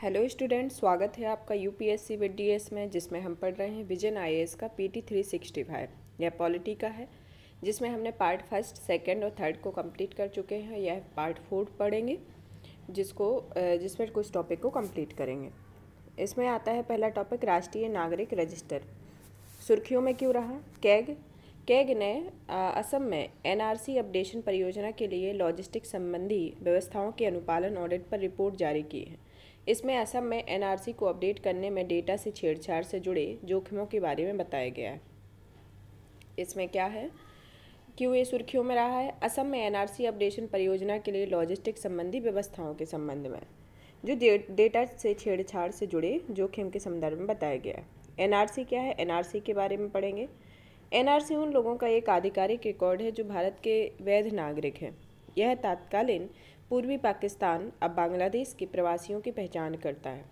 Hello student स्वागत है आपका यूपीएससी विद डीएस में, जिसमें हम पढ़ रहे हैं विजन आईएएस का पीटी थ्री सिक्सटी फाइव। यह पॉलिटी का है, जिसमें हमने पार्ट फ़र्स्ट, सेकंड और थर्ड को कंप्लीट कर चुके हैं। यह पार्ट फोर्थ पढ़ेंगे, जिसको जिसमें कुछ टॉपिक को कंप्लीट करेंगे। इसमें आता है पहला टॉपिक, राष्ट्रीय नागरिक रजिस्टर। सुर्खियों में क्यों रहा? कैग कैग ने असम में एनआरसी अपडेशन परियोजना के लिए लॉजिस्टिक संबंधी व्यवस्थाओं के अनुपालन ऑडिट पर रिपोर्ट जारी की है। इसमें असम में एनआरसी को अपडेट करने में डेटा से छेड़छाड़ से जुड़े जोखिमों के बारे में बताया गया है। इसमें क्या है? क्यों ये सुर्खियों में रहा है? असम में एनआरसी अपडेशन परियोजना के लिए लॉजिस्टिक संबंधी व्यवस्थाओं के संबंध में, जो डेटा से छेड़छाड़ से जुड़े जोखिम के संदर्भ में बताया गया है। एनआरसी क्या है? एनआरसी के बारे में पढ़ेंगे। एनआरसी उन लोगों का एक आधिकारिक रिकॉर्ड है जो भारत के वैध नागरिक हैं। यह तात्कालीन पूर्वी पाकिस्तान अब बांग्लादेश के प्रवासियों की पहचान करता है।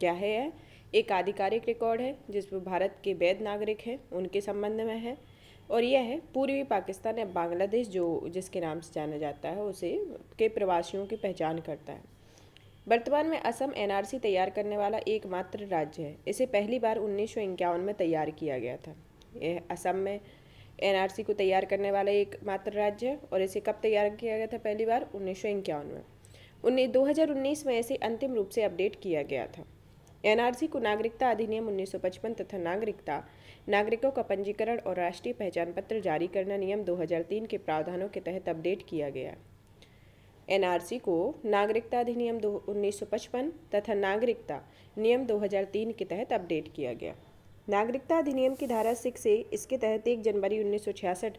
क्या है यह? एक आधिकारिक रिकॉर्ड है जिसमें भारत के वैध नागरिक हैं, उनके संबंध में है। और यह है, पूर्वी पाकिस्तान या बांग्लादेश जो, जिसके नाम से जाना जाता है, उसे के प्रवासियों की पहचान करता है। वर्तमान में असम एनआरसी तैयार करने वाला एकमात्र राज्य है। इसे पहली बार उन्नीस सौ इक्यावन में तैयार किया गया था। यह असम में एनआरसी को तैयार करने वाला एक मात्र राज्य है और इसे कब तैयार किया गया था पहली बार? उन्नीस सौ इक्यावन में। उन्नीस, दो में इसे अंतिम रूप से अपडेट किया गया था। एनआरसी को नागरिकता अधिनियम 1955 तथा नागरिकता, नागरिकों का पंजीकरण और राष्ट्रीय पहचान पत्र जारी करना नियम 2003 के प्रावधानों के तहत अपडेट किया गया। एनआरसी को नागरिकता अधिनियम 1955 तथा नागरिकता नियम 2003 के तहत अपडेट किया गया। नागरिकता अधिनियम की धारा सिक्स से इसके तहत एक जनवरी उन्नीस सौ छियासठ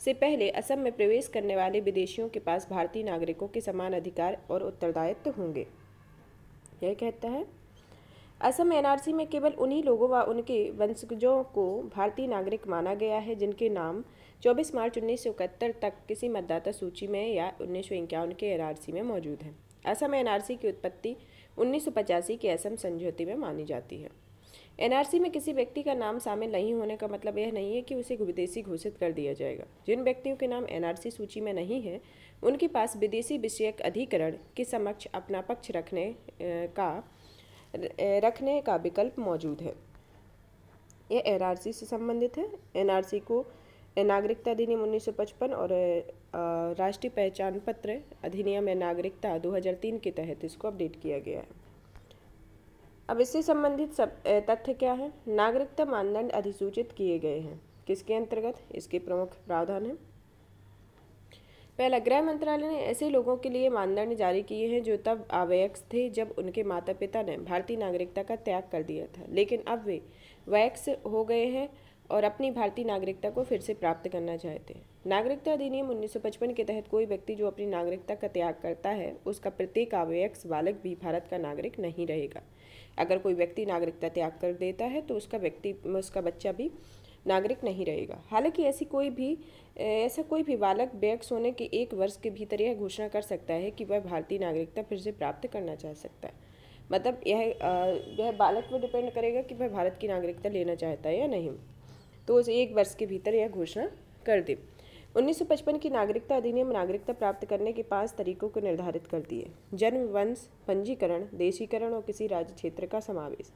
से पहले असम में प्रवेश करने वाले विदेशियों के पास भारतीय नागरिकों के समान अधिकार और उत्तरदायित्व होंगे। यह कहता है, असम एनआरसी में केवल उन्हीं लोगों व उनके वंशजों को भारतीय नागरिक माना गया है जिनके नाम 24 मार्च उन्नीस सौ इकहत्तर तक किसी मतदाता सूची में या उन्नीस सौ इक्यावन के एनआरसी में मौजूद है। असम एनआरसी की उत्पत्ति उन्नीस सौ पचासी के असम समझौते में मानी जाती है। एनआरसी में किसी व्यक्ति का नाम शामिल नहीं होने का मतलब यह नहीं है कि उसे विदेशी घोषित कर दिया जाएगा। जिन व्यक्तियों के नाम एनआरसी सूची में नहीं है, उनके पास विदेशी विषयक अधिकरण के समक्ष अपना पक्ष रखने का रखने का विकल्प मौजूद है। यह एनआरसी से संबंधित है। एनआरसी को नागरिकता अधिनियम 1955 और राष्ट्रीय पहचान पत्र अधिनियम नागरिकता 2003 के तहत इसको अपडेट किया गया है। अब इससे संबंधित सब तथ्य क्या है? नागरिकता मानदंड अधिसूचित किए गए हैं। किसके अंतर्गत? इसके प्रमुख प्रावधान है। पहला, गृह मंत्रालय ने ऐसे लोगों के लिए मानदंड जारी किए हैं जो तब अवैक्स थे जब उनके माता पिता ने भारतीय नागरिकता का त्याग कर दिया था। लेकिन अब वे वैक्स हो गए हैं और अपनी भारतीय नागरिकता को फिर से प्राप्त करना चाहते हैं। नागरिकता अधिनियम 1955 के तहत कोई व्यक्ति जो अपनी नागरिकता का त्याग करता है, उसका प्रत्येक अवयक्स बालक भी भारत का नागरिक नहीं रहेगा। अगर कोई व्यक्ति नागरिकता त्याग कर देता है तो उसका व्यक्ति, उसका बच्चा भी नागरिक नहीं रहेगा। हालाँकि ऐसी कोई भी, ऐसा कोई भी बालक बैक्स होने के एक वर्ष के भीतर यह घोषणा कर सकता है कि वह भारतीय नागरिकता फिर से प्राप्त करना चाह सकता है। मतलब यह यह बालक पर डिपेंड करेगा कि वह भारत की नागरिकता लेना चाहता है या नहीं। तो उसे एक वर्ष के भीतर यह घोषणा कर दे। 1955 की नागरिकता अधिनियम नागरिकता प्राप्त करने के पाँच तरीकों को निर्धारित कर दिए। जन्म वंश पंजीकरण देशीकरण और किसी राज्य क्षेत्र का समावेश।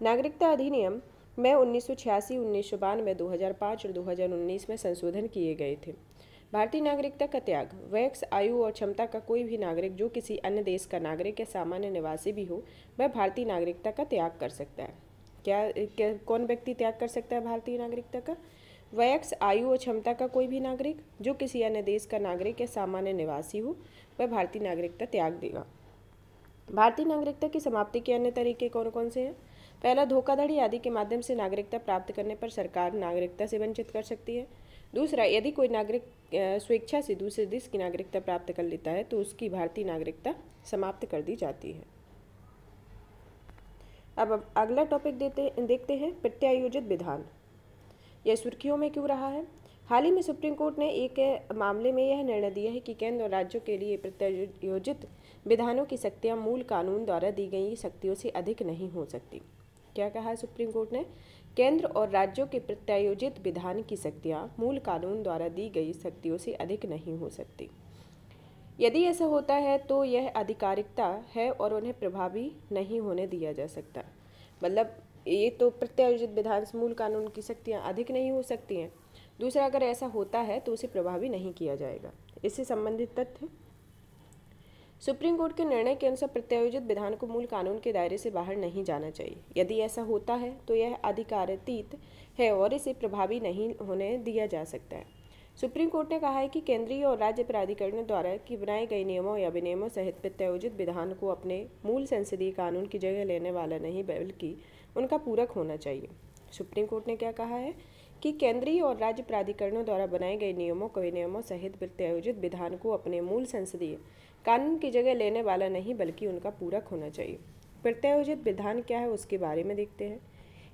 नागरिकता अधिनियम में उन्नीस सौ छियासी उन्नीस सौ बानवे दो हज़ार पाँच और 2019 में संशोधन किए गए थे। भारतीय नागरिकता का त्याग वैक्स आयु और क्षमता का कोई भी नागरिक जो किसी अन्य देश का नागरिक या सामान्य निवासी भी हो वह भारतीय नागरिकता का त्याग कर सकता है। क्या, क्या कौन व्यक्ति त्याग कर सकता है भारतीय नागरिकता का? वयक्स आयु और क्षमता का कोई भी नागरिक, जो किसी अन्य देश का नागरिक या सामान्य निवासी हो, वह भारतीय नागरिकता त्याग देगा। भारतीय नागरिकता की समाप्ति के अन्य तरीके कौन कौन से हैं? पहला, धोखाधड़ी आदि के माध्यम से नागरिकता प्राप्त करने पर सरकार नागरिकता से वंचित कर सकती है। दूसरा, यदि कोई नागरिक स्वेच्छा से दूसरे देश की नागरिकता प्राप्त कर लेता है तो उसकी भारतीय नागरिकता समाप्त कर दी जाती है। अब अगला टॉपिक देते देखते हैं प्रत्यायोजित विधान। यह सुर्खियों में क्यों रहा है? हाल ही में सुप्रीम कोर्ट ने एक मामले में यह निर्णय दिया है कि केंद्र और राज्यों के लिए प्रत्यायोजित विधानों की शक्तियाँ मूल कानून द्वारा दी गई शक्तियों से अधिक नहीं हो सकती। क्या कहा सुप्रीम कोर्ट ने? केंद्र और राज्यों के प्रत्यायोजित विधान की शक्तियाँ मूल कानून द्वारा दी गई शक्तियों से अधिक नहीं हो सकती। यदि ऐसा होता है तो यह आधिकारिकता है और उन्हें प्रभावी नहीं होने दिया जा सकता। मतलब ये तो प्रत्यायोजित विधान मूल कानून की शक्तियाँ अधिक नहीं हो सकती हैं। दूसरा, अगर ऐसा होता है तो उसे प्रभावी नहीं किया जाएगा। इससे संबंधित तथ्य? सुप्रीम कोर्ट के निर्णय के अनुसार प्रत्यायोजित विधान को मूल कानून के दायरे से बाहर नहीं जाना चाहिए। यदि ऐसा होता है तो यह अधिकारातीत है और इसे प्रभावी नहीं होने दिया जा सकता है। सुप्रीम कोर्ट ने कहा है कि केंद्रीय और राज्य प्राधिकरणों द्वारा कि बनाए गए नियमों या विनियमों सहित प्रत्यायोजित विधान को अपने मूल संसदीय कानून की जगह लेने वाला नहीं, बल्कि उनका पूरक होना चाहिए। सुप्रीम कोर्ट ने क्या कहा है कि केंद्रीय और राज्य प्राधिकरणों द्वारा बनाए गए नियमों को विनियमों सहित प्रत्यायोजित विधान को अपने मूल संसदीय कानून की जगह लेने वाला नहीं, बल्कि उनका पूरक होना चाहिए। प्रत्यायोजित विधान क्या है, उसके बारे में देखते हैं।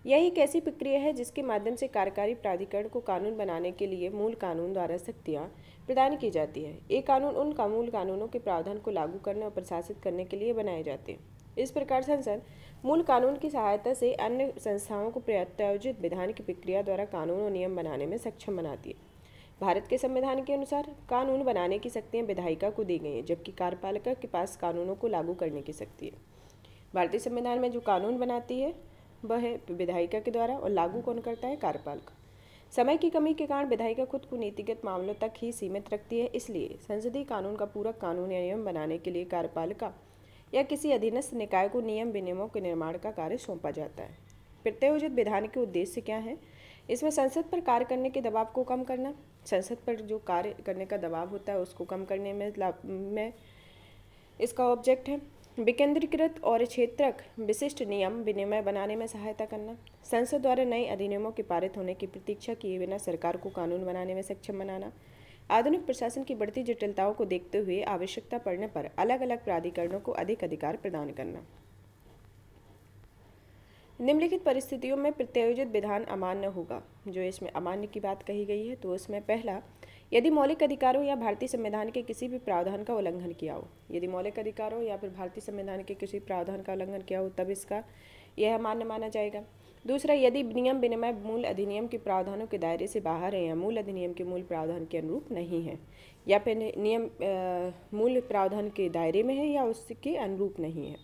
यह एक ऐसी प्रक्रिया है जिसके माध्यम से कार्यकारी प्राधिकरण को कानून बनाने के लिए मूल कानून द्वारा शक्तियाँ प्रदान की जाती है। ये कानून उन का मूल कानूनों के प्रावधान को लागू करने और प्रशासित करने के लिए बनाए जाते हैं। इस प्रकार संसद मूल कानून की सहायता से अन्य संस्थाओं को प्रत्यायोजित विधान की प्रक्रिया द्वारा कानून और नियम बनाने में सक्षम बनाती है। भारत के संविधान के अनुसार कानून बनाने की शक्तियाँ विधायिका को दी गई हैं, जबकि कार्यपालिका के पास कानूनों को लागू करने की शक्ति है। भारतीय संविधान में जो कानून बनाती है, वह है विधायिका के द्वारा और लागू कौन करता है? कार्यपालिका। समय की कमी के कारण विधायिका खुद को नीतिगत मामलों तक ही सीमित रखती है, इसलिए संसदीय कानून का पूरक कानून या नियम बनाने के लिए कार्यपालिका या किसी अधीनस्थ निकाय को नियम विनियमों के निर्माण का कार्य सौंपा जाता है। प्रत्यायोजित विधान के उद्देश्य क्या है? इसमें संसद पर कार्य करने के दबाव को कम करना, संसद पर जो कार्य करने का दबाव होता है उसको कम करने में में इसका ऑब्जेक्ट है। विकेंद्रीकृत और क्षेत्रक विशिष्ट नियम विनिमय बनाने में सहायता करना, संसद द्वारा नए अधिनियमों के पारित होने की प्रतीक्षा किए बिना सरकार को कानून बनाने में सक्षम बनाना आधुनिक प्रशासन की बढ़ती जटिलताओं को देखते हुए आवश्यकता पड़ने पर अलग अलग प्राधिकरणों को अधिक अधिकार प्रदान करना। निम्नलिखित परिस्थितियों में प्रत्यायोजित विधान अमान्य होगा। जो इसमें अमान्य की बात कही गई है तो उसमें पहला, यदि मौलिक अधिकारों या भारतीय संविधान के किसी भी प्रावधान का उल्लंघन किया हो। यदि मौलिक अधिकारों या फिर भारतीय संविधान के किसी प्रावधान का उल्लंघन किया हो, तब इसका यह अमान्य माना जाएगा। दूसरा, यदि नियम विनिमय मूल अधिनियम के प्रावधानों के दायरे से बाहर है या मूल अधिनियम के मूल प्रावधान के अनुरूप नहीं है, या फिर नियम मूल प्रावधान के दायरे में है या उसके अनुरूप नहीं है।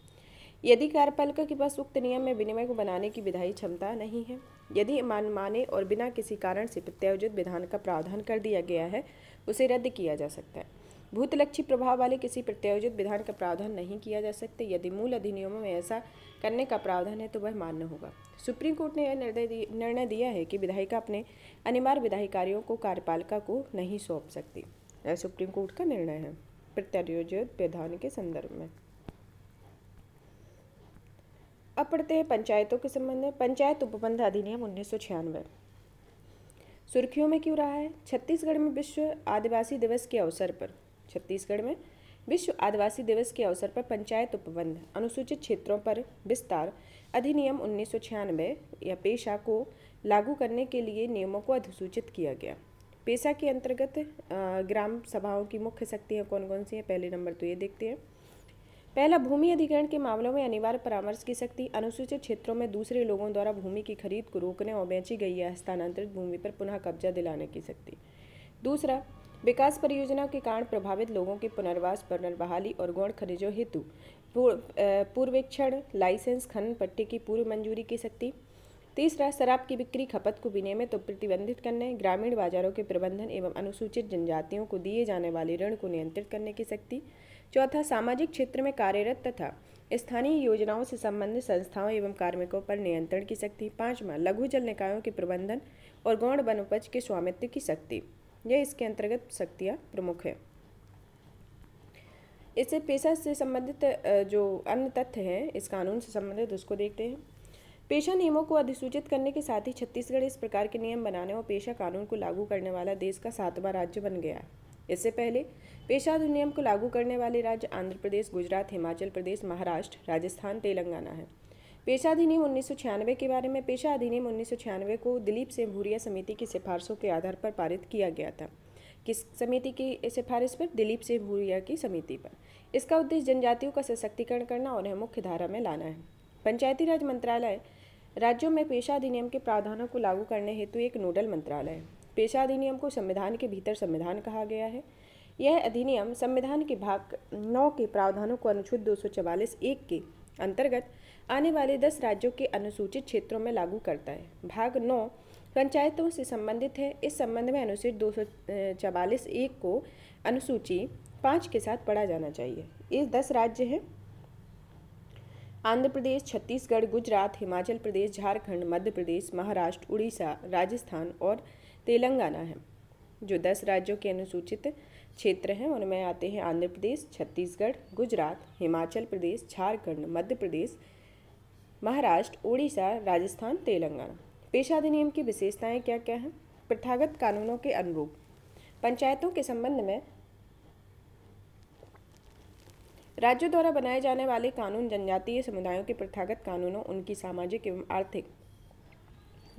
यदि कार्यपालिका के पास उक्त नियम में विनिमय को बनाने की विधायी क्षमता नहीं है, यदि मान, माने और बिना किसी कारण से प्रत्यायोजित विधान का प्रावधान कर दिया गया है, उसे रद्द किया जा सकता है। भूतलक्षी प्रभाव वाले किसी प्रत्यायोजित विधान का प्रावधान नहीं किया जा सकता। यदि मूल अधिनियमों में ऐसा करने का प्रावधान है तो वह मान्य होगा। सुप्रीम कोर्ट ने यह निर्णय दिया है कि विधायिका अपने अनिवार्य विधायिकारियों को कार्यपालिका को नहीं सौंप सकती। यह सुप्रीम कोर्ट का निर्णय है, प्रत्यायोजित विधान के संदर्भ में। अब पढ़ते हैं पंचायतों के संबंध में। पंचायत उपबंध अधिनियम उन्नीस सौ छियानवे। सुर्खियों में क्यों रहा है? छत्तीसगढ़ में विश्व आदिवासी दिवस के अवसर पर। छत्तीसगढ़ में, विश्व आदिवासी दिवस के अवसर पर पंचायत उपबंध, अनुसूचित क्षेत्रों पर विस्तार, अधिनियम उन्नीस या पेशा को लागू करने के लिए नियमों को अधिसूचित किया गया। पेशा के अंतर्गत ग्राम सभाओं की मुख्य शक्तियाँ कौन कौन सी हैं? पहले नंबर तो ये देखते हैं। पहला, भूमि अधिग्रहण के मामलों में अनिवार्य परामर्श की शक्ति, अनुसूचित क्षेत्रों में दूसरे लोगों द्वारा भूमि की खरीद को रोकने और बेची गई या हस्तांतरित भूमि पर पुनः कब्जा दिलाने की शक्ति। दूसरा विकास परियोजनाओं के कारण प्रभावित लोगों के पुनर्वास, पुनर्बहाली और गौण खनिजों हेतु पूर्वेक्षण, लाइसेंस, खनन पट्टे की पूर्व मंजूरी की सकती तीसरा, शराब की बिक्री, खपत को विनियमित और प्रतिबंधित करने। ग्रामीण बाजारों के प्रबंधन एवं अनुसूचित जनजातियों को दिए जाने वाले ऋण को नियंत्रित करने की शक्ति। चौथा, सामाजिक क्षेत्र में कार्यरत तथा स्थानीय योजनाओं से संबंधित संस्थाओं एवं कार्मिकों पर नियंत्रण की शक्ति। पांचवा, लघु जल निकायों के प्रबंधन और गौण वनोपज के स्वामित्व की शक्ति। यह इसके अंतर्गत शक्तियाँ प्रमुख है। इससे पेशा से संबंधित जो अन्य तथ्य हैं, इस कानून से संबंधित, उसको देखते हैं। पेशा नियमों को अधिसूचित करने के साथ ही छत्तीसगढ़ इस प्रकार के नियम बनाने और पेशा कानून को लागू करने वाला देश का सातवां राज्य बन गया है। इससे पहले पेशा अधिनियम को लागू करने वाले राज्य आंध्र प्रदेश, गुजरात, हिमाचल प्रदेश, महाराष्ट्र, राजस्थान, तेलंगाना है। पेशा अधिनियम उन्नीस सौ छियानवे के बारे में पेशा अधिनियम उन्नीस सौ छियानवे को दिलीप सिंह भूरिया समिति की सिफारिशों के आधार पर पारित किया गया था। किस समिति की सिफारिश पर? दिलीप सिंह भूरिया की समिति पर। इसका उद्देश्य जनजातियों का सशक्तिकरण करना और उन्हें मुख्य धारा में लाना है। पंचायती राज मंत्रालय, राज्यों में पेशा अधिनियम के प्रावधानों को लागू करने हेतु एक नोडल मंत्रालय है। पेशा अधिनियम को संविधान के भीतर संविधान कहा गया है। यह अधिनियम संविधान के भाग नौ के प्रावधानों को अनुच्छेद दो सौ एक के अंतर्गत आने वाले दस राज्यों के अनुसूचित क्षेत्रों में लागू करता है। भाग नौ, पंचायतों से संबंधित है। इस संबंध में अनुच्छेद दो एक को अनुसूची पाँच के साथ पढ़ा जाना चाहिए। ये दस राज्य हैं। आंध्र प्रदेश, छत्तीसगढ़, गुजरात, हिमाचल प्रदेश, झारखंड, मध्य प्रदेश, महाराष्ट्र, उड़ीसा, राजस्थान और तेलंगाना है, जो दस राज्यों के अनुसूचित क्षेत्र हैं, उनमें आते हैं आंध्र प्रदेश, छत्तीसगढ़, गुजरात, हिमाचल प्रदेश, झारखंड, मध्य प्रदेश, महाराष्ट्र उड़ीसा राजस्थान, तेलंगाना। पेशा अधिनियम की विशेषताएँ क्या क्या हैं? प्रथागत कानूनों के अनुरूप। पंचायतों के संबंध में राज्यों द्वारा बनाए जाने वाले कानून जनजातीय समुदायों के प्रथागत कानूनों, उनकी सामाजिक एवं आर्थिक,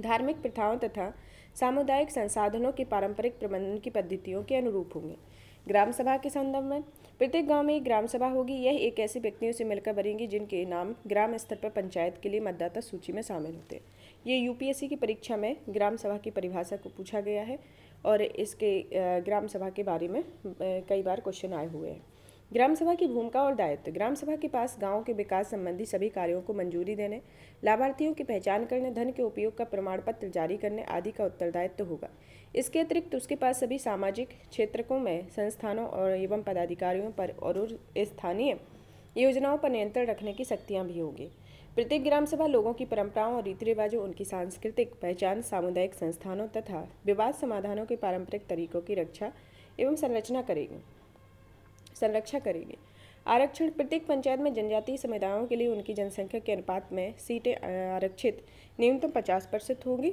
धार्मिक प्रथाओं तथा सामुदायिक संसाधनों के पारंपरिक प्रबंधन की पद्धतियों के अनुरूप होंगे। ग्राम सभा के संदर्भ में। प्रत्येक गाँव में एक ग्राम सभा होगी। यह एक ऐसे व्यक्तियों से मिलकर बनेगी जिनके नाम ग्राम स्तर पर पंचायत के लिए मतदाता सूची में शामिल होते हैं। ये यूपीएससी की परीक्षा में ग्राम सभा की परिभाषा को पूछा गया है और इसके ग्राम सभा के बारे में कई बार क्वेश्चन आए हुए हैं। ग्राम सभा की भूमिका और दायित्व। ग्राम सभा के पास गाँव के विकास संबंधी सभी कार्यों को मंजूरी देने, लाभार्थियों की पहचान करने, धन के उपयोग का प्रमाण पत्र जारी करने आदि का उत्तरदायित्व होगा। इसके अतिरिक्त उसके पास सभी सामाजिक क्षेत्रकों में, संस्थानों और एवं पदाधिकारियों पर और स्थानीय योजनाओं पर नियंत्रण रखने की शक्तियाँ भी होंगी। प्रत्येक ग्राम सभा लोगों की परंपराओं और रीति रिवाजों, उनकी सांस्कृतिक पहचान, सामुदायिक संस्थानों तथा विवाद समाधानों के पारंपरिक तरीकों की रक्षा एवं संरचना करेगी। संरक्षा करेगी। आरक्षण प्रत्येक पंचायत में जनजातीय समुदायों के लिए उनकी जनसंख्या के अनुपात में सीटें आरक्षित न्यूनतम पचास प्रतिशत होंगी।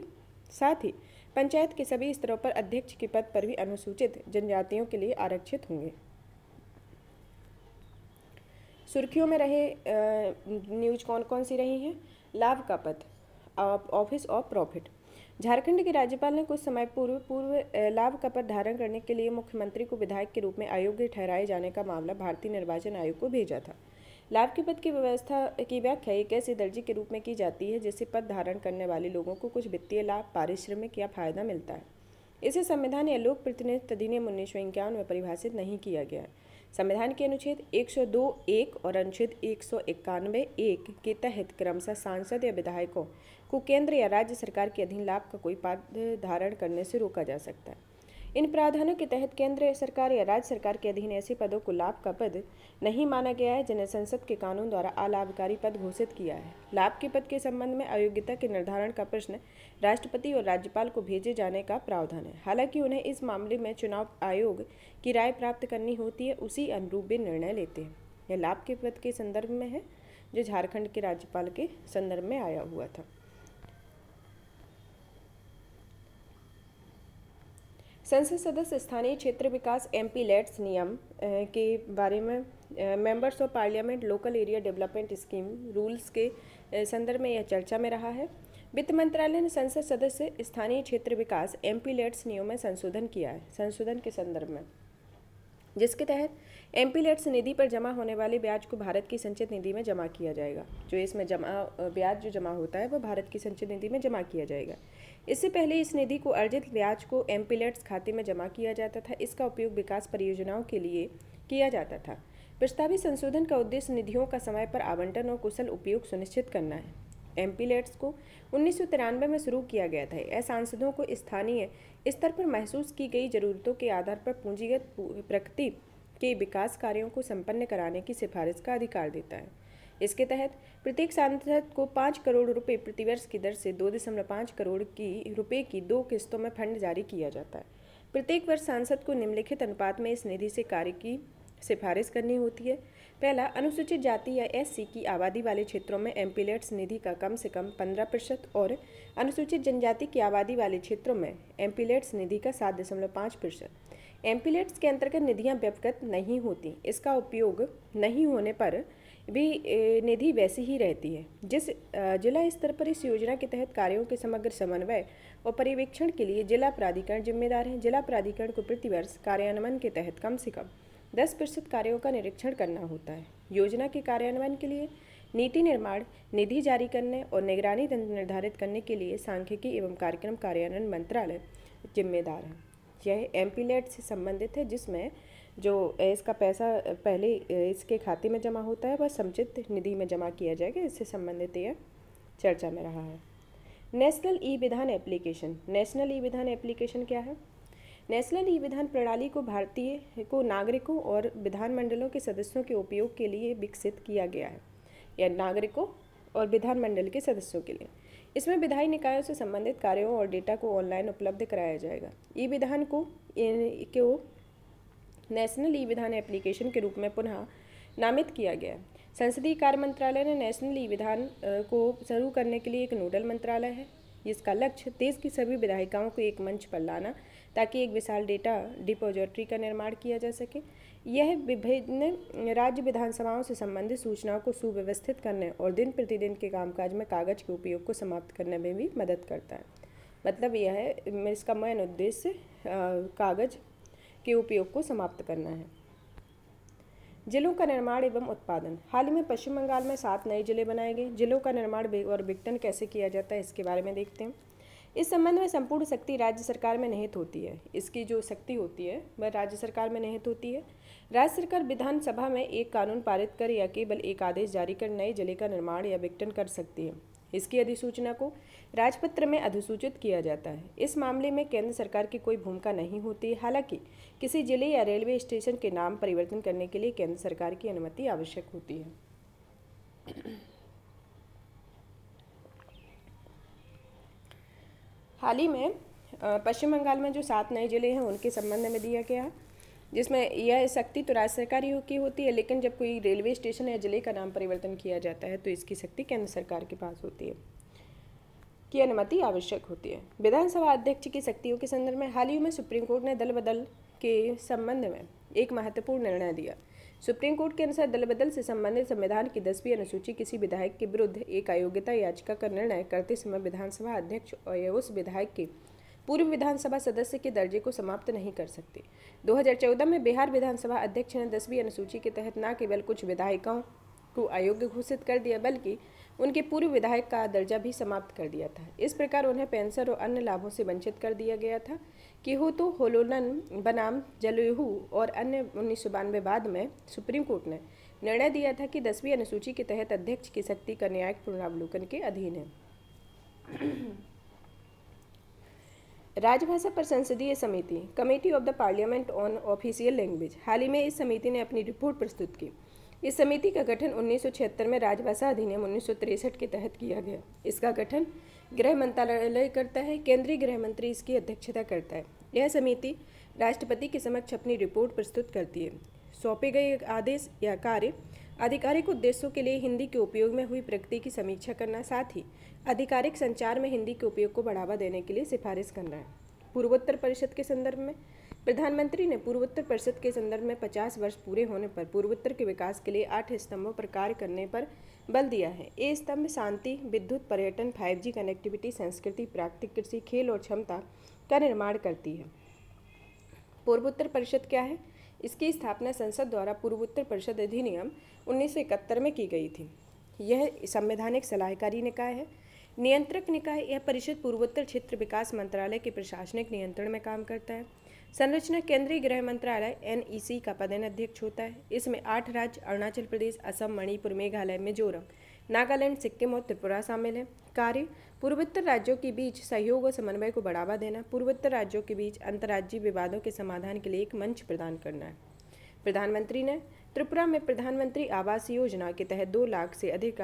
साथ ही पंचायत के सभी स्तरों पर अध्यक्ष के पद पर भी अनुसूचित जनजातियों के लिए आरक्षित होंगे। सुर्खियों में रहे न्यूज़ कौन कौन सी रही हैं? लाभ का पद ऑफ़िस ऑफ़ प्रॉफिट। झारखंड के राज्यपाल ने कुछ समय पूर्व पूर्व लाभ का पद धारण करने के लिए मुख्यमंत्री को विधायक के रूप में अयोग्य ठहराए जाने का मामला भारतीय निर्वाचन आयोग को भेजा था। लाभ के पद की व्यवस्था, की व्याख्या एक ऐसी दर्जी के रूप में की जाती है जिससे पद धारण करने वाले लोगों को कुछ वित्तीय लाभ, पारिश्रमिक या फ़ायदा मिलता है। इसे संविधान या लोक प्रतिनिधित्व अधिनियम उन्नीस में परिभाषित नहीं किया गया है। संविधान के अनुच्छेद 102 एक और अनुच्छेद एक सौ इक्यानवे एक के तहत क्रमशः सांसद या विधायकों को केंद्र या राज्य सरकार के अधीन लाभ का कोई पद धारण करने से रोका जा सकता है। इन प्रावधानों के तहत केंद्र सरकार या राज्य सरकार के अधीन ऐसे पदों को लाभ का पद नहीं माना गया है, जिन्हें संसद के कानून द्वारा अलाभकारी पद घोषित किया है। लाभ के पद के संबंध में अयोग्यता के निर्धारण का प्रश्न राष्ट्रपति और राज्यपाल को भेजे जाने का प्रावधान है। हालाँकि उन्हें इस मामले में चुनाव आयोग की राय प्राप्त करनी होती है, उसी अनुरूप भी निर्णय लेते हैं। यह लाभ के पद के संदर्भ में है, जो झारखंड के राज्यपाल के संदर्भ में आया हुआ था। संसद सदस्य स्थानीय क्षेत्र विकास एमपी लेट्स नियम के बारे में members of parliament local area development scheme rules के संदर्भ में यह चर्चा में रहा है। वित्त मंत्रालय ने संसद सदस्य स्थानीय क्षेत्र विकास एमपी लेट्स नियम में संशोधन किया है, संशोधन के संदर्भ में। जिसके तहत एमपी लेट्स निधि पर जमा होने वाले ब्याज को भारत की संचित निधि में जमा किया जाएगा। जो इसमें जमा ब्याज जो जमा होता है वो भारत की संचित निधि में जमा किया जाएगा। इससे पहले इस निधि को अर्जित ब्याज को एमपीलेट्स खाते में जमा किया जाता था। इसका उपयोग विकास परियोजनाओं के लिए किया जाता था। प्रस्तावित संशोधन का उद्देश्य निधियों का समय पर आवंटन और कुशल उपयोग सुनिश्चित करना है। एमपीलेट्स को उन्नीस सौ तिरानवे में शुरू किया गया था। यह सांसदों को स्थानीय स्तर पर महसूस की गई जरूरतों के आधार पर पूंजीगत प्रकृति के विकास कार्यों को संपन्न कराने की सिफारिश का अधिकार देता है। इसके तहत प्रत्येक सांसद को पाँच करोड़ रुपए प्रतिवर्ष की दर से दो दशमलव पाँच करोड़ की रुपए की दो किस्तों में फंड जारी किया जाता है। प्रत्येक वर्ष सांसद को निम्नलिखित अनुपात में इस निधि से कार्य की सिफारिश करनी होती है। पहला, अनुसूचित जाति या एससी की आबादी वाले क्षेत्रों में एम्पिलेट्स निधि का कम से कम पंद्रह प्रतिशत और अनुसूचित जनजाति की आबादी वाले क्षेत्रों में एम्पिलेट्स निधि का सात दशमलव पाँच प्रतिशत। एम्पीलेट्स के अंतर्गत निधियाँ व्यवगत नहीं होती, इसका उपयोग नहीं होने पर भी निधि वैसी ही रहती है। जिस जिला स्तर पर इस योजना के तहत कार्यों के समग्र समन्वय और पर्यवेक्षण के लिए जिला प्राधिकरण जिम्मेदार हैं। जिला प्राधिकरण को प्रतिवर्ष कार्यान्वयन के तहत कम से कम दस प्रतिशत कार्यों का निरीक्षण करना होता है। योजना के कार्यान्वयन के लिए नीति निर्माण, निधि जारी करने और निगरानी तंत्र निर्धारित करने के लिए सांख्यिकी एवं कार्यक्रम कार्यान्वयन मंत्रालय जिम्मेदार है। यह एम से संबंधित है, जिसमें जो इसका पैसा, पहले इसके खाते में जमा होता है, वह समुचित निधि में जमा किया जाएगा। इससे संबंधित यह चर्चा में रहा है। नेशनल ई विधान एप्लीकेशन। नेशनल ई विधान एप्लीकेशन क्या है? नेशनल ई विधान प्रणाली को भारतीय को नागरिकों और विधानमंडलों के सदस्यों के उपयोग के लिए विकसित किया गया है। या नागरिकों और विधानमंडल के सदस्यों के लिए। इसमें विधायी निकायों से संबंधित कार्यों और डेटा को ऑनलाइन उपलब्ध कराया जाएगा। ई विधान को नेशनल ई विधान एप्लीकेशन के रूप में पुनः नामित किया गया। संसदीय कार्य मंत्रालय ने नेशनल ई विधान को शुरू करने के लिए एक नोडल मंत्रालय है, जिसका लक्ष्य देश की सभी विधायिकाओं को एक मंच पर लाना, ताकि एक विशाल डेटा डिपोजिटरी का निर्माण किया जा सके। यह विभिन्न राज्य विधानसभाओं से संबंधित सूचनाओं को सुव्यवस्थित करने और दिन प्रतिदिन के कामकाज में कागज़ के उपयोग को समाप्त करने में भी मदद करता है। मतलब यह है, इसका मेन उद्देश्य कागज़ के उपयोग को समाप्त करना है। जिलों का निर्माण एवं उत्पादन। हाल ही में पश्चिम बंगाल में सात नए ज़िले बनाए गए। जिलों का निर्माण और विघटन कैसे किया जाता है, इसके बारे में देखते हैं। इस संबंध में संपूर्ण शक्ति राज्य सरकार में निहित होती है। इसकी जो शक्ति होती है, वह राज्य सरकार में निहित होती है। राज्य सरकार विधानसभा में एक कानून पारित कर या केवल एक आदेश जारी कर नए ज़िले का निर्माण या विघटन कर सकती है। इसकी अधिसूचना को राजपत्र में अधिसूचित किया जाता है। इस मामले में केंद्र सरकार की कोई भूमिका नहीं होती। हालाँकि, किसी ज़िले या रेलवे स्टेशन के नाम परिवर्तन करने के लिए केंद्र सरकार की अनुमति आवश्यक होती है। हाल ही में पश्चिम बंगाल में जो सात नए ज़िले हैं, उनके संबंध में दिया गया। जिसमें यह शक्ति तो राज्य सरकार की होती है, लेकिन जब कोई रेलवे स्टेशन या ज़िले का नाम परिवर्तन किया जाता है तो इसकी शक्ति केंद्र सरकार के पास होती है। की अनुमति आवश्यक होती है। विधानसभा अध्यक्ष की शक्तियों के संदर्भ में हाल ही में सुप्रीम कोर्ट ने दल बदल के संबंध में एक महत्वपूर्ण निर्णय दिया। सुप्रीम कोर्ट के अनुसार दल बदल से संबंधित संविधान की दसवीं अनुसूची किसी विधायक के विरुद्ध एक अयोग्यता याचिका का निर्णय करते समय विधानसभा अध्यक्ष और उस विधायक के पूर्व विधानसभा सदस्य के दर्जे को समाप्त नहीं कर सकते। 2014 में बिहार विधानसभा अध्यक्ष ने दसवीं अनुसूची के तहत न केवल कुछ विधायिकाओं को अयोग्य घोषित कर दिया, बल्कि उनके पूर्व विधायक का दर्जा भी समाप्त कर दिया था। इस प्रकार उन्हें पेंशन और अन्य लाभों से वंचित कर दिया गया था। तो होलोनन, बनाम, जलयूहू और अन्य उन्नीस सौ बानबे बाद में सुप्रीम कोर्ट ने निर्णय दिया था कि दसवीं अनुसूची के तहत अध्यक्ष की शक्ति का न्यायिक पुनरावलोकन के अधीन है। राजभाषा पर संसदीय समिति, committee of the parliament on official language. हाल ही में इस समिति ने अपनी रिपोर्ट प्रस्तुत की। इस समिति का गठन उन्नीस में राजभाषा अधिनियम उन्नीस के तहत किया गया। इसका गठन गृह मंत्रालय करता है, केंद्रीय गृह मंत्री इसकी अध्यक्षता करता है। यह समिति राष्ट्रपति के समक्ष अपनी रिपोर्ट प्रस्तुत करती है। सौंपे गए आदेश या कार्य, आधिकारिक उद्देश्यों के लिए हिंदी के उपयोग में हुई प्रगति की समीक्षा करना साथ ही आधिकारिक संचार में हिंदी के उपयोग को बढ़ावा देने के लिए सिफारिश करना है। पूर्वोत्तर परिषद के संदर्भ में प्रधानमंत्री ने पूर्वोत्तर परिषद के संदर्भ में 50 वर्ष पूरे होने पर पूर्वोत्तर के विकास के लिए आठ स्तंभों पर कार्य करने पर बल दिया है। ये स्तंभ शांति, विद्युत पर्यटन 5G कनेक्टिविटी, संस्कृति, प्राकृतिक कृषि, खेल और क्षमता का निर्माण करती है। पूर्वोत्तर परिषद क्या है? इसकी स्थापना संसद द्वारा पूर्वोत्तर परिषद अधिनियम उन्नीस सौ इकहत्तर में की गई थी। यह संवैधानिक सलाहकारी निकाय है। नियंत्रक निकाय यह परिषद पूर्वोत्तर क्षेत्र विकास मंत्रालय के प्रशासनिक नियंत्रण में काम करता है। संरचना केंद्रीय गृह मंत्रालय, एनईसी, का पदेन अध्यक्ष होता है। इसमें आठ राज्य, अरुणाचल प्रदेश, असम, मणिपुर, मेघालय मिजोरम नागालैंड, सिक्किम और त्रिपुरा शामिल है। कार्य, पूर्वोत्तर राज्यों के बीच सहयोग और समन्वय को बढ़ावा देना, पूर्वोत्तर राज्यों के बीच अंतर्राज्यीय विवादों के समाधान के लिए एक मंच प्रदान करना है। प्रधानमंत्री ने त्रिपुरा में प्रधानमंत्री आवास योजना के तहत दो लाख से अधिक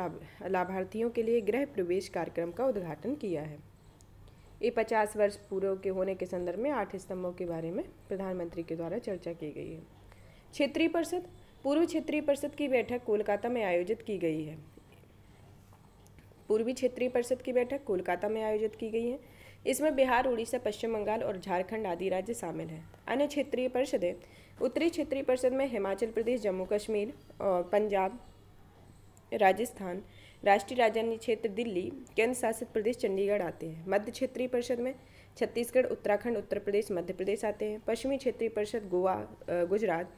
लाभार्थियों के लिए गृह प्रवेश कार्यक्रम का उद्घाटन किया है। ये पचास वर्ष पूरे के होने के संदर्भ में आठ स्तंभों के बारे में प्रधानमंत्री के द्वारा चर्चा की गई है। क्षेत्रीय परिषद, पूर्व क्षेत्रीय परिषद की बैठक कोलकाता में आयोजित की गई है। पूर्वी क्षेत्रीय परिषद की बैठक कोलकाता में आयोजित की गई है। इसमें बिहार, उड़ीसा, पश्चिम बंगाल और झारखंड आदि राज्य शामिल हैं। अन्य क्षेत्रीय परिषदें उत्तरी क्षेत्रीय परिषद में हिमाचल प्रदेश, जम्मू कश्मीर पंजाब, राजस्थान, राष्ट्रीय राजधानी क्षेत्र दिल्ली, केंद्र शासित प्रदेश चंडीगढ़ आते हैं। मध्य क्षेत्रीय परिषद में छत्तीसगढ़, उत्तराखंड, उत्तर प्रदेश, मध्य प्रदेश आते हैं। पश्चिमी क्षेत्रीय परिषद गोवा गुजरात,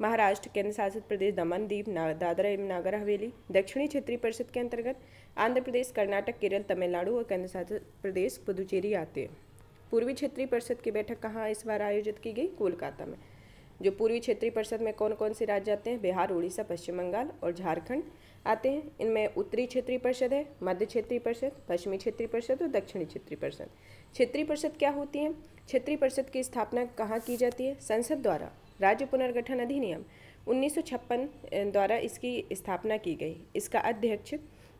महाराष्ट्र, केंद्र शासित प्रदेश दमन दीप दादरा एवं नागर हवेली, दक्षिणी क्षेत्रीय परिषद के अंतर्गत आंध्र प्रदेश, कर्नाटक, केरल, तमिलनाडु और केंद्र शासित प्रदेश पुदुचेरी आते हैं। पूर्वी क्षेत्रीय परिषद की बैठक कहाँ इस बार आयोजित की गई? कोलकाता में। जो पूर्वी क्षेत्रीय परिषद में कौन कौन से राज्य आते हैं? बिहार, उड़ीसा, पश्चिम बंगाल और झारखंड आते हैं। इनमें उत्तरी क्षेत्रीय परिषद है, मध्य क्षेत्रीय परिषद, पश्चिमी क्षेत्रीय परिषद और दक्षिणी क्षेत्रीय परिषद। क्षेत्रीय परिषद क्या होती है? क्षेत्रीय परिषद की स्थापना कहाँ की जाती है? संसद द्वारा, राज्य पुनर्गठन अधिनियम, उन्नीस सौ छप्पन द्वारा इसकी स्थापना की गई। इसका अध्यक्ष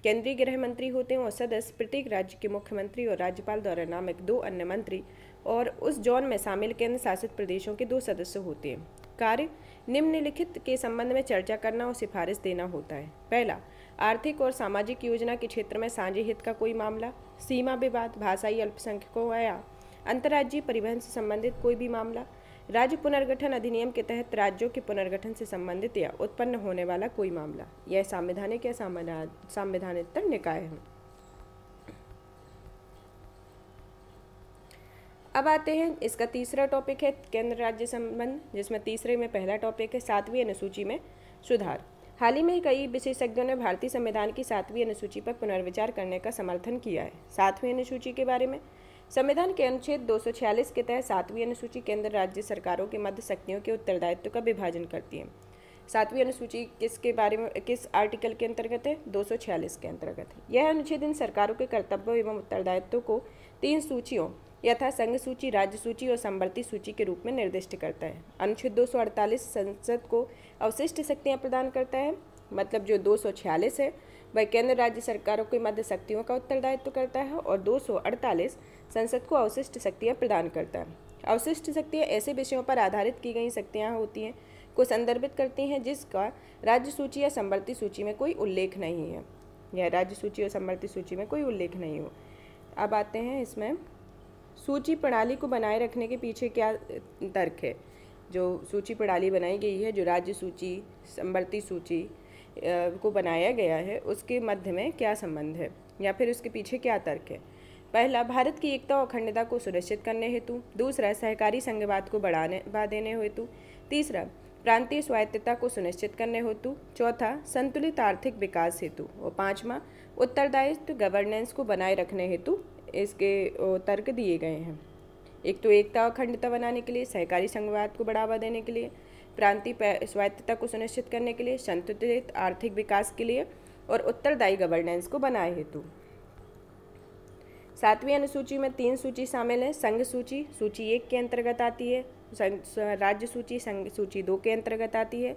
केंद्रीय गृह मंत्री होते हैं और सदस्य प्रत्येक राज्य के मुख्यमंत्री और राज्यपाल द्वारा नामक दो अन्य मंत्री और उस जोन में शामिल केंद्र शासित प्रदेशों के दो सदस्य होते हैं। कार्य, निम्नलिखित के संबंध में चर्चा करना और सिफारिश देना होता है। पहला, आर्थिक और सामाजिक योजना के क्षेत्र में साझे हित का कोई मामला, सीमा विवाद, भाषाई अल्पसंख्यकों या अंतर्राज्यीय परिवहन से संबंधित कोई भी मामला, राज्य पुनर्गठन अधिनियम के तहत राज्यों के पुनर्गठन से संबंधित या उत्पन्न होने वाला कोई मामला। यह संवैधानिक या संवैधानिक निकाय है। अब आते हैं, इसका तीसरा टॉपिक है, केंद्र राज्य संबंध, जिसमें तीसरे में पहला टॉपिक है, सातवीं अनुसूची में सुधार। हाल ही में कई विशेषज्ञों ने भारतीय संविधान की सातवीं अनुसूची पर पुनर्विचार करने का समर्थन किया है। सातवीं अनुसूची के बारे में? संविधान के अनुच्छेद 246 के तहत सातवीं अनुसूची केंद्र राज्य सरकारों के मध्य शक्तियों के उत्तरदायित्व का विभाजन करती है। सातवीं अनुसूची किसके बारे में, किस आर्टिकल के अंतर्गत है? 246 के अंतर्गत है। यह अनुच्छेद इन सरकारों के कर्तव्यों एवं उत्तरदायित्व को तीन सूचियों यथा संघ सूची राज्य सूची और संवर्ती सूची के रूप में निर्दिष्ट करता है। अनुच्छेद दो सौ अड़तालीस संसद को अवशिष्ट शक्तियाँ प्रदान करता है। मतलब जो दो सौ छियालीस है, वह केंद्र राज्य सरकारों के मध्य शक्तियों का उत्तरदायित्व करता है और दो सौ अड़तालीस संसद को अवशिष्ट शक्तियाँ प्रदान करता है। अवशिष्ट शक्तियाँ ऐसे विषयों पर आधारित की गई शक्तियाँ होती हैं, को संदर्भित करती हैं, जिसका राज्य सूची या संवर्ती सूची में कोई उल्लेख नहीं है। या राज्य सूची और संवर्ती सूची में कोई उल्लेख नहीं हो। अब आते हैं इसमें सूची प्रणाली को बनाए रखने के पीछे क्या तर्क है? जो सूची प्रणाली बनाई गई है, जो राज्य सूची संवर्ती सूची को बनाया गया है, उसके मध्य में क्या संबंध है? या फिर उसके पीछे क्या तर्क है? पहला, भारत की एकता और अखंडता को सुनिश्चित करने हेतु। दूसरा, सहकारी संघवाद को बढ़ाने, बढ़ा देने हेतु। तीसरा, प्रांतीय स्वायत्तता को सुनिश्चित करने हेतु। चौथा, संतुलित आर्थिक विकास हेतु। और पांचवा, उत्तरदायित्व गवर्नेंस को बनाए रखने हेतु। इसके तर्क दिए गए हैं। एक तो एकता और अखंडता बनाने के लिए, सहकारी संघवाद को बढ़ावा देने के लिए, प्रांतीय स्वायत्तता को सुनिश्चित करने के लिए, संतुलित आर्थिक विकास के लिए और उत्तरदायी गवर्नेंस को बनाए हेतु। सातवीं अनुसूची में तीन सूची शामिल है। संघ सूची सूची एक के अंतर्गत आती है। राज्य सूची, संघ सूची दो के अंतर्गत आती है।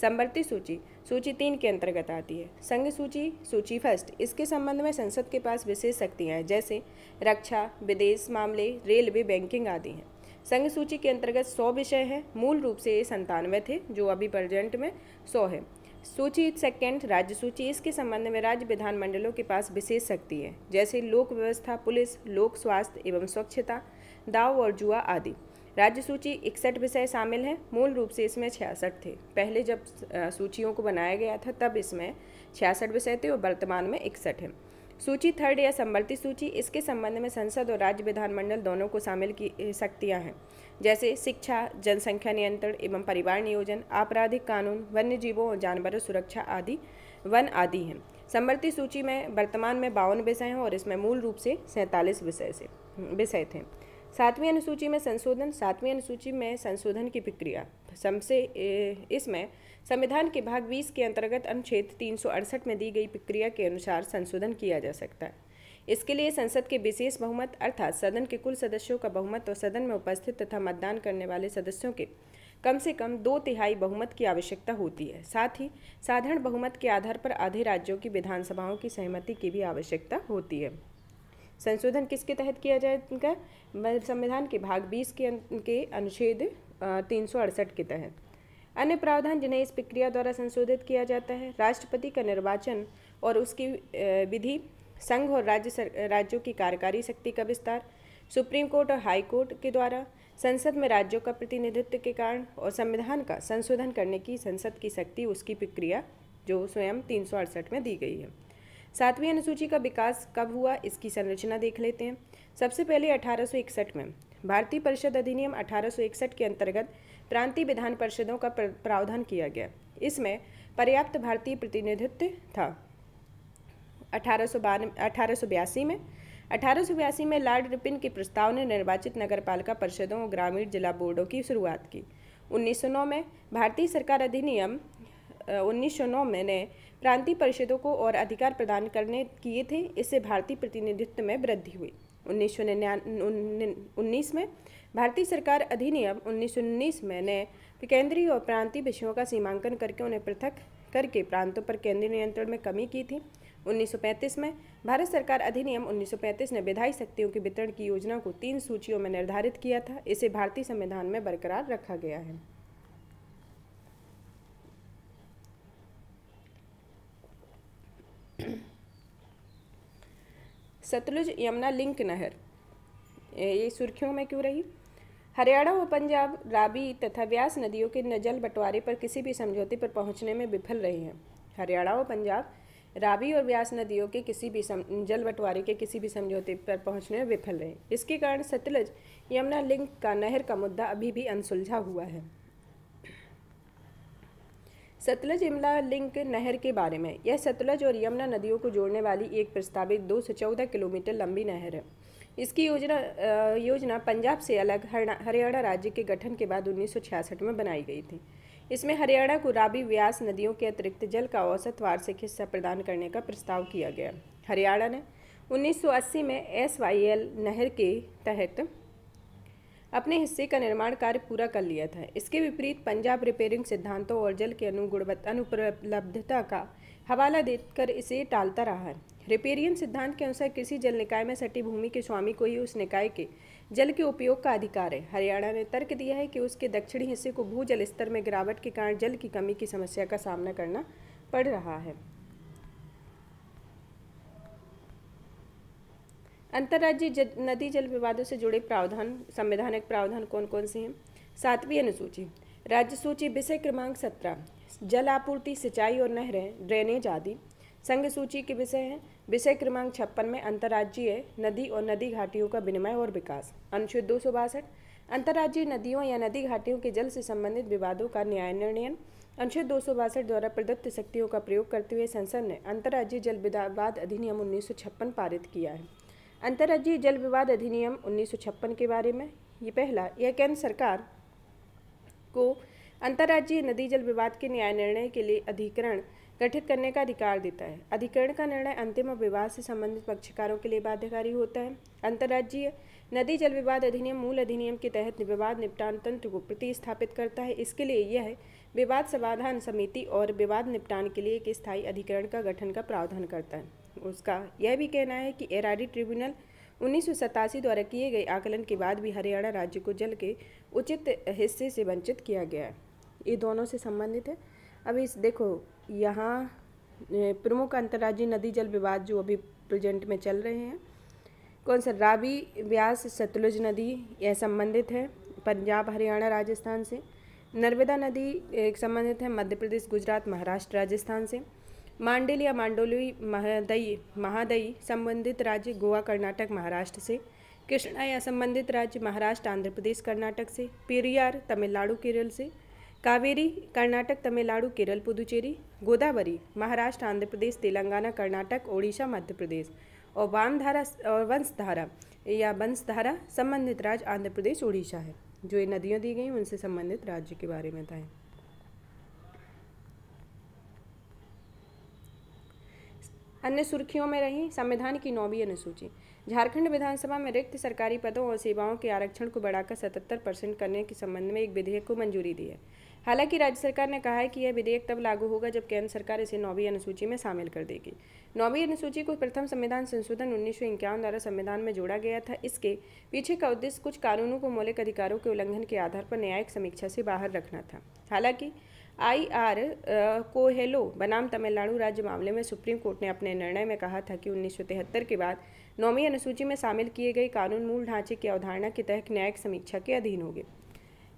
संवर्ती सूची सूची तीन के अंतर्गत आती है। संघ सूची सूची फ़र्स्ट, इसके संबंध में संसद के पास विशेष शक्तियाँ हैं, जैसे रक्षा, विदेश मामले, रेलवे, बैंकिंग आदि हैं। संघ सूची के अंतर्गत सौ विषय हैं। मूल रूप से ये संतानवे थे, जो अभी प्रेजेंट में सौ है। सूची सेकेंड राज्य सूची, इसके संबंध में राज्य विधानमंडलों के पास विशेष शक्ति है, जैसे लोक व्यवस्था, पुलिस, लोक स्वास्थ्य एवं स्वच्छता, दाव और जुआ आदि। राज्य सूची इकसठ विषय शामिल हैं। मूल रूप से इसमें छियासठ थे। पहले जब सूचियों को बनाया गया था, तब इसमें छियासठ विषय थे और वर्तमान में इकसठ हैं। सूची थर्ड या संवर्ती सूची, इसके संबंध में संसद और राज्य विधानमंडल दोनों को शामिल की शक्तियाँ हैं। जैसे शिक्षा, जनसंख्या नियंत्रण एवं परिवार नियोजन, आपराधिक कानून वन्य जीवों और जानवरों सुरक्षा आदि, वन आदि हैं। समवर्ती सूची में वर्तमान में बावन विषय हैं और इसमें मूल रूप से सैंतालीस विषय से, विषय थे। सातवीं अनुसूची में संशोधन, सातवीं अनुसूची में संशोधन की प्रक्रिया। सबसे इसमें संविधान के भाग 20 के अंतर्गत अनुच्छेद तीन सौ अड़सठ में दी गई प्रक्रिया के अनुसार संशोधन किया जा सकता है। इसके लिए संसद के विशेष बहुमत अर्थात सदन के कुल सदस्यों का बहुमत और सदन में उपस्थित तथा मतदान करने वाले सदस्यों के कम से कम दो तिहाई बहुमत की आवश्यकता होती है। साथ ही साधारण बहुमत के आधार पर आधे राज्यों की विधानसभाओं की सहमति की भी आवश्यकता होती है। संशोधन किसके तहत किया जाएगा? संविधान के भाग 20 के के अनुच्छेद तीन सौ अड़सठ के तहत। अन्य प्रावधान जिन्हें इस प्रक्रिया द्वारा संशोधित किया जाता है, राष्ट्रपति का निर्वाचन और उसकी विधि, संघ और राज्य राज्यों की कार्यकारी शक्ति का विस्तार, सुप्रीम कोर्ट और हाई कोर्ट के द्वारा, संसद में राज्यों का प्रतिनिधित्व के कारण और संविधान का संशोधन करने की संसद की शक्ति, उसकी प्रक्रिया जो स्वयं तीन सौ अड़सठ में दी गई है। सातवीं अनुसूची का विकास कब हुआ, इसकी संरचना देख लेते हैं। सबसे पहले अठारह में, भारतीय परिषद अधिनियम अठारह के अंतर्गत प्रांतीय विधान परिषदों का प्रावधान किया गया। इसमें पर्याप्त भारतीय प्रतिनिधित्व था। अठारह सौ में, अठारह में लॉर्ड रिपिन के प्रस्ताव ने निर्वाचित नगरपालिका परिषदों और ग्रामीण जिला बोर्डों की शुरुआत की। 1909 में, भारतीय सरकार अधिनियम 1909 में ने प्रांतीय परिषदों को और अधिकार प्रदान करने किए थे, इससे भारतीय प्रतिनिधित्व में वृद्धि हुई। उन्नीस सौ उन्नीस में भारतीय सरकार अधिनियम 1919 में ने केंद्रीय और प्रांतीय विषयों का सीमांकन करके उन्हें पृथक करके प्रांतों पर केंद्रीय नियंत्रण में कमी की थी। 1935 में भारत सरकार अधिनियम 1935 ने विधायी शक्तियों के वितरण की योजना को तीन सूचियों में निर्धारित किया था। इसे भारतीय संविधान में बरकरार रखा गया है। सतलुज यमुना लिंक नहर। ये सुर्खियों में क्यों रही? हरियाणा व पंजाब राबी तथा व्यास नदियों के जल बंटवारे पर किसी भी समझौते पर पहुँचने में विफल रहे हैं। हरियाणा व पंजाब राबी और व्यास नदियों के किसी भी सम, जल बंटवारे के किसी भी समझौते पर पहुँचने में विफल रहे। इसके कारण सतलज यमुना लिंक का नहर का मुद्दा अभी भी अनसुलझा हुआ है। सतलज यमुना लिंक नहर के बारे में। यह सतलज और यमुना नदियों को जोड़ने वाली एक प्रस्तावित दो से चौदह किलोमीटर लंबी नहर है। इसकी योजना योजना पंजाब से अलग हरियाणा राज्य के गठन के बाद उन्नीस सौ छियासठ में बनाई गई थी। इसमें हरियाणा को राबी व्यास नदियों के अतिरिक्त जल का औसत वार्षिक हिस्सा प्रदान करने का प्रस्ताव किया गया। हरियाणा ने 1980 में एसवाईएल नहर के तहत अपने हिस्से का निर्माण कार्य पूरा कर लिया था। इसके विपरीत पंजाब रिपेयरिंग सिद्धांतों और जल के अनुगुणवत्ता अनुपलब्धता का हवाला देकर इसे टालता रहा। है रिपेरियन सिद्धांत के अनुसार किसी जल निकाय में सटी भूमि के स्वामी को ही उस निकाय के जल के उपयोग का अधिकार है। हरियाणा ने तर्क दिया है कि उसके दक्षिणी हिस्से को भूजल स्तर में गिरावट के कारण जल की कमी की समस्या का सामना करना पड़ रहा है। अंतर्राज्यीय नदी जल विवादों से जुड़े प्रावधान, संवैधानिक प्रावधान कौन कौन से हैं? सातवीं अनुसूची। राज्य सूची विषय क्रमांक सत्रह। जल आपूर्ति, सिंचाई और नहरें, ड्रेनेज आदि। संघ सूची के विषय हैं। विषय क्रमांक छप्पन में अंतर्राज्यीय नदी और नदी घाटियों का विनिमय और विकास। अनुच्छेद दो सौ बासठ। अंतर्राज्यीय नदियों या नदी घाटियों के जल से संबंधित विवादों का न्याय निर्णयन। अनुच्छेद दो सौ बासठ द्वारा प्रदत्त शक्तियों का प्रयोग करते हुए संसद ने अंतर्राज्यीय जल विवाद अधिनियम उन्नीस सौ छप्पन पारित किया है। अंतर्राज्यीय जल विवाद अधिनियम उन्नीस सौ छप्पन के बारे में, ये पहला, यह केंद्र सरकार को अंतर्राज्यीय नदी जल विवाद के न्याय निर्णय के लिए अधिकरण गठित करने का अधिकार देता है। अधिकरण का निर्णय अंतिम और विवाद से संबंधित पक्षकारों के लिए बाध्यकारी होता है। अंतर्राज्यीय नदी जल विवाद अधिनियम मूल अधिनियम के तहत विवाद निपटान तंत्र को प्रतिस्थापित करता है। इसके लिए यह विवाद समाधान समिति और विवाद निपटान के लिए एक स्थायी अधिकरण का गठन का प्रावधान करता है। उसका यह भी कहना है कि एराडी ट्रिब्यूनल उन्नीस सौ सतासी द्वारा किए गए आकलन के बाद भी हरियाणा राज्य को जल के उचित हिस्से से वंचित किया गया है। ये दोनों से संबंधित है। अब इस देखो, यहाँ प्रमुख अंतर्राज्यीय नदी जल विवाद जो अभी प्रेजेंट में चल रहे हैं, कौन सा? रावी व्यास सतलुज नदी, यह संबंधित है पंजाब, हरियाणा, राजस्थान से। नर्मदा नदी संबंधित है मध्य प्रदेश, गुजरात, महाराष्ट्र, राजस्थान से। मांडेल या मांडोली महादई महादई संबंधित राज्य गोवा, कर्नाटक, महाराष्ट्र से। कृष्णा या संबंधित राज्य महाराष्ट्र, आंध्र प्रदेश, कर्नाटक से। पेरियार, तमिलनाडु, केरल से। कावेरी, कर्नाटक, तमिलनाडु, केरल, पुदुचेरी। गोदावरी, महाराष्ट्र, आंध्र प्रदेश, तेलंगाना, कर्नाटक, ओडिशा, मध्य प्रदेश। और वामधारा और वंशधारा या वंशधारा संबंधित राज्य आंध्र प्रदेश, ओडिशा है। जो ये नदियाँ दी गई उनसे संबंधित राज्य के बारे में बताएँ। अन्य सुर्खियों में रही, संविधान की नौवीं अनुसूची। झारखंड विधानसभा में रिक्त सरकारी पदों और सेवाओं के आरक्षण को बढ़ाकर सतहत्तर परसेंट करने के संबंध में एक विधेयक को मंजूरी दी है। हालाँकि राज्य सरकार ने कहा है कि यह विधेयक तब लागू होगा जब केंद्र सरकार इसे नौवीं अनुसूची में शामिल कर देगी। नौवीं अनुसूची को प्रथम संविधान संशोधन उन्नीस सौ इक्यावन द्वारा संविधान में जोड़ा गया था। इसके पीछे का उद्देश्य कुछ कानूनों को मौलिक अधिकारों के उल्लंघन के आधार पर न्यायिक समीक्षा से बाहर रखना था। हालाँकि आई आर कोहेलो बनाम तमिलनाडु राज्य मामले में सुप्रीम कोर्ट ने अपने निर्णय में कहा था कि उन्नीस सौ तिहत्तर के बाद नौवीं अनुसूची में शामिल किए गए कानून मूल ढांचे की अवधारणा के तहत न्यायिक समीक्षा के अधीन होंगे।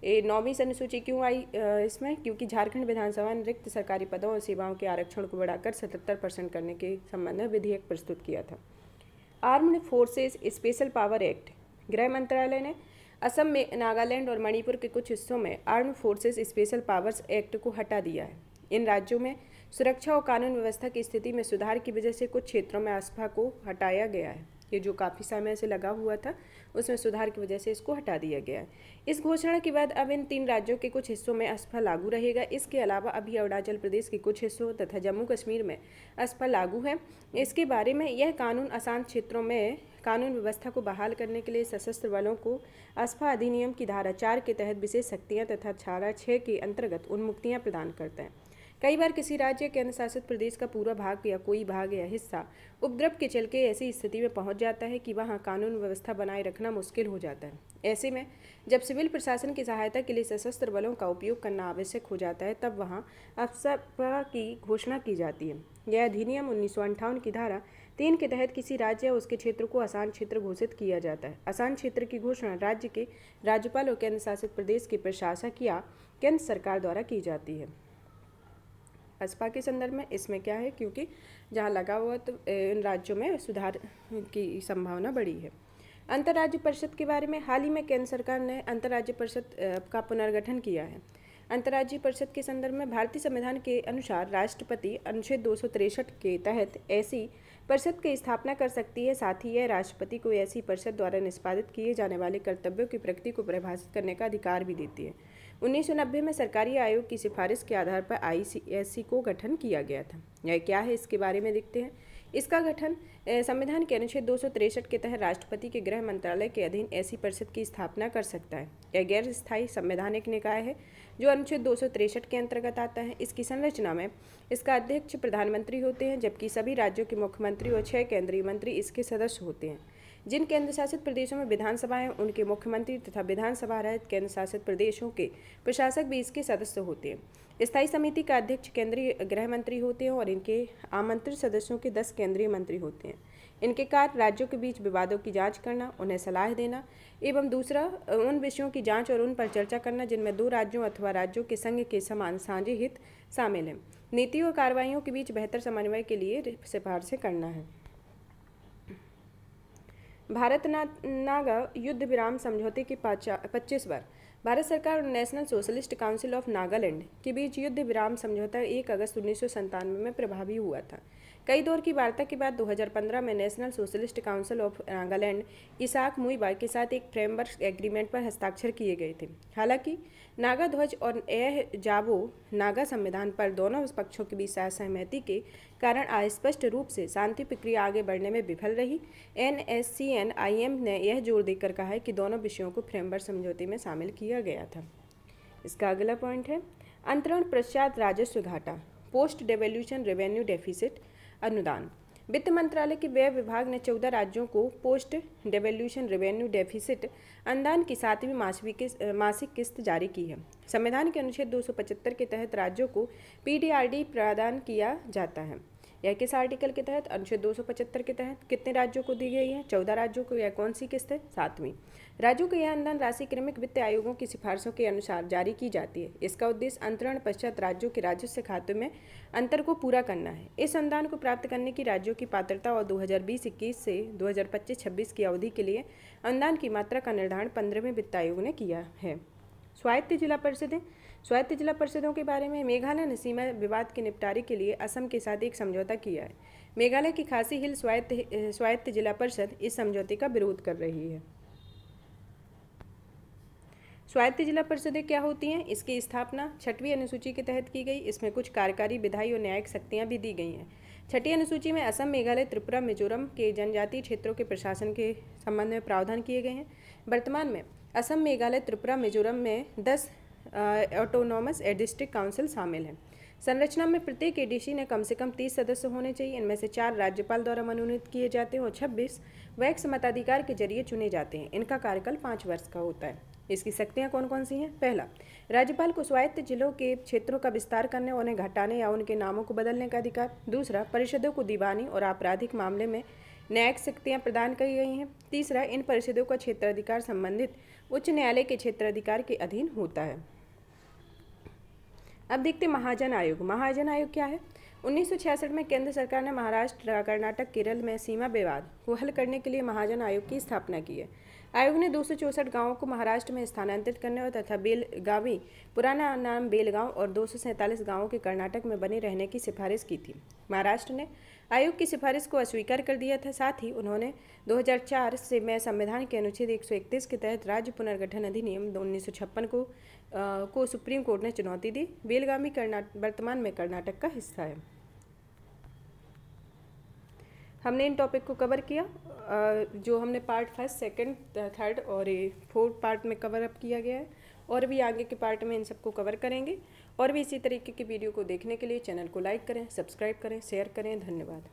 ये नौवीं अनुसूची क्यों आई इसमें? क्योंकि झारखंड विधानसभा ने रिक्त सरकारी पदों और सेवाओं के आरक्षण को बढ़ाकर सतहत्तर परसेंट करने के संबंध में विधेयक प्रस्तुत किया था। Armed forces special power act, गृह मंत्रालय ने असम में नागालैंड और मणिपुर के कुछ हिस्सों में arm forces special powers act को हटा दिया है। इन राज्यों में सुरक्षा और कानून व्यवस्था की स्थिति में सुधार की वजह से कुछ क्षेत्रों में आस्था को हटाया गया है। ये जो काफ़ी समय से लगा हुआ था, उसमें सुधार की वजह से इसको हटा दिया गया है। इस घोषणा के बाद अब इन तीन राज्यों के कुछ हिस्सों में अस्फा लागू रहेगा। इसके अलावा अभी अरुणाचल प्रदेश के कुछ हिस्सों तथा जम्मू कश्मीर में अस्फा लागू है। इसके बारे में यह कानून अशांत क्षेत्रों में कानून व्यवस्था को बहाल करने के लिए सशस्त्र बलों को अस्फा अधिनियम की धारा चार के तहत विशेष शक्तियाँ तथा धारा छः के अंतर्गत उन्मुक्तियाँ प्रदान करता है। कई बार किसी राज्य केंद्र शासित प्रदेश का पूरा भाग या कोई भाग या हिस्सा उपद्रव के चल के ऐसी स्थिति में पहुँच जाता है कि वहाँ कानून व्यवस्था बनाए रखना मुश्किल हो जाता है। ऐसे में, जब सिविल प्रशासन की सहायता के लिए सशस्त्र बलों का उपयोग करना आवश्यक हो जाता है, तब वहाँ अफसर की घोषणा की जाती है। यह अधिनियम उन्नीस की धारा तीन के तहत किसी राज्य या उसके क्षेत्र को आसान क्षेत्र घोषित किया जाता है। आसान क्षेत्र की घोषणा राज्य के राज्यपाल और केंद्र शासित प्रदेश के प्रशासक या केंद्र सरकार द्वारा की जाती है। बसपा के संदर्भ में इसमें क्या है? क्योंकि जहाँ लगा हुआ तो इन राज्यों में सुधार की संभावना बड़ी है। अंतर्राज्य परिषद के बारे में हाल ही में केंद्र सरकार ने अंतर्राज्य परिषद का पुनर्गठन किया है। अंतर्राज्यीय परिषद के संदर्भ में भारतीय संविधान के अनुसार राष्ट्रपति अनुच्छेद दो के तहत ऐसी परिषद की स्थापना कर सकती है। साथ ही यह राष्ट्रपति को ऐसी परिषद द्वारा निष्पादित किए जाने वाले कर्तव्यों की प्रकृति को परिभाषित करने का अधिकार भी देती है। 1990 में सरकारी आयोग की सिफारिश के आधार पर आईसीएससी को गठन किया गया था। यह क्या है इसके बारे में देखते हैं। इसका गठन संविधान के अनुच्छेद दो के तहत राष्ट्रपति के गृह मंत्रालय के अधीन ऐसी परिषद की स्थापना कर सकता है। यह गैर स्थायी संवैधानिक निकाय है। जो अनुच्छेद दो के अंतर्गत आता है, इसकी संरचना में इसका अध्यक्ष प्रधानमंत्री होते हैं, जबकि सभी राज्यों के मुख्यमंत्री और छह केंद्रीय मंत्री इसके सदस्य होते हैं। जिन केंद्र शासित प्रदेशों में विधानसभाएँ उनके मुख्यमंत्री तथा विधानसभा रहित केंद्र शासित प्रदेशों के प्रशासक भी इसके सदस्य होते हैं। स्थायी समिति का अध्यक्ष केंद्रीय गृह मंत्री होते हैं और इनके आमंत्रित सदस्यों के दस केंद्रीय मंत्री होते हैं। इनके कार्य राज्यों के बीच विवादों की जाँच करना उन्हें सलाह देना एवं दूसरा उन विषयों की जाँच और उन पर चर्चा करना जिनमें दो राज्यों अथवा राज्यों के संघ के समान साझे हित शामिल हैं। नीति और कार्रवाइयों के बीच बेहतर समन्वय के लिए सिफारिशें करना है। भारत ना, नागा युद्ध विराम समझौते के पच्चीस बार भारत सरकार और national socialist council of Nagaland के बीच युद्ध विराम समझौता एक अगस्त उन्नीस में प्रभावी हुआ था। कई दौर की वार्ता के बाद 2015 में national socialist council of Nagaland Isak Muivah के साथ एक फ्रेमवर्क एग्रीमेंट पर हस्ताक्षर किए गए थे। हालाँकि, नागा ध्वज और एह जाबो नागा संविधान पर दोनों पक्षों के बीच सहमति के कारण अस्पष्ट रूप से शांति प्रक्रिया आगे बढ़ने में विफल रही। N S C N I M ने यह ज़ोर देकर कहा है कि दोनों विषयों को फ्रेमवर्क समझौते में शामिल किया गया था। इसका अगला पॉइंट है, अंतरण पश्चात राजस्व घाटा पोस्ट डेवल्यूशन रेवेन्यू डेफिसिट अनुदान। वित्त मंत्रालय के व्यय विभाग ने चौदह राज्यों को पोस्ट डेवल्यूशन रेवेन्यू डेफिसिट अनुदान की सातवीं मासिक मासिक किस्त जारी की है। संविधान के अनुच्छेद 275 के तहत राज्यों को पीडीआरडी प्रदान किया जाता है। यह किस आर्टिकल के तहत? अनुच्छेद दो सौ पचहत्तर के तहत। कितने राज्यों को दी गई है? चौदह राज्यों को यह कौन सी किस्त है सातवीं। राज्यों को यह अनुदान राशि क्रमिक वित्त आयोगों की सिफारिशों के अनुसार जारी की जाती है। इसका उद्देश्य अंतरण पश्चात राज्यों के राजस्व खाते में अंतर को पूरा करना है। इस अनुदान को प्राप्त करने की राज्यों की पात्रता और 2020-21 से 2025-26 की अवधि के लिए अनुदान की मात्रा का निर्धारण पंद्रहवें वित्त आयोग ने किया है। स्वायत्त जिला परिषदें स्वायत्त जिला परिषदों के बारे में मेघालय ने सीमा विवाद के निपटारे के लिए असम के साथ एक समझौता किया है। मेघालय की खासी हिल स्वायत्त स्वायत्त जिला परिषद इस समझौते का विरोध कर रही है। स्वायत्त जिला परिषदें क्या होती हैं? इसकी स्थापना छठवीं अनुसूची के तहत की गई। इसमें कुछ कार्यकारी विधायी और न्यायिक शक्तियाँ भी दी गई हैं। छठी अनुसूची में असम, मेघालय, त्रिपुरा, मिजोरम के जनजातीय क्षेत्रों के प्रशासन के संबंध में प्रावधान किए गए हैं। वर्तमान में असम, मेघालय, त्रिपुरा, मिजोरम में दस ऑटोनॉमस डिस्ट्रिक्ट काउंसिल शामिल हैं। संरचना में प्रत्येक एडीसी ने कम से कम तीस सदस्य होने चाहिए। इनमें से चार राज्यपाल द्वारा मनोनीत किए जाते हैं और छब्बीस वैक्स मताधिकार के ज़रिए चुने जाते हैं। इनका कार्यकाल पाँच वर्ष का होता है। इसकी शक्तियाँ कौन कौन सी हैं? पहला, राज्यपाल को स्वायत्त जिलों के क्षेत्रों का विस्तार करने उन्हें घटाने या उनके नामों को बदलने का अधिकार। दूसरा, परिषदों को दीवानी और आपराधिक मामले में न्यायिक शक्तियाँ प्रदान की गई हैं। तीसरा, इन परिषदों का क्षेत्राधिकार संबंधित उच्च न्यायालय के क्षेत्राधिकार के अधीन होता है। अब देखते महाजन आयोग। महाजन आयोग क्या है? 1966 में केंद्र सरकार ने महाराष्ट्र, कर्नाटक, केरल में सीमा विवाद को हल करने के लिए महाजन आयोग की स्थापना की है। आयोग ने दो गाँवों को महाराष्ट्र में स्थानांतरित करने और तथा बेलगावी, पुराना नाम बेलगांव और दो गाँवों के कर्नाटक में बने रहने की सिफारिश की थी। महाराष्ट्र ने आयोग की सिफारिश को अस्वीकार कर दिया था। साथ ही उन्होंने 2004 से में संविधान के अनुच्छेद 131 के तहत राज्य पुनर्गठन अधिनियम उन्नीस को को सुप्रीम कोर्ट ने चुनौती दी। बेलगामी कर्नाटक वर्तमान में कर्नाटक का हिस्सा है। हमने इन टॉपिक को कवर किया। जो हमने पार्ट फ़र्स्ट सेकंड थर्ड और फोर्थ पार्ट में कवर अप किया गया है। और भी आगे के पार्ट में इन सबको कवर करेंगे। और भी इसी तरीके की वीडियो को देखने के लिए चैनल को लाइक करें सब्सक्राइब करें शेयर करें। धन्यवाद।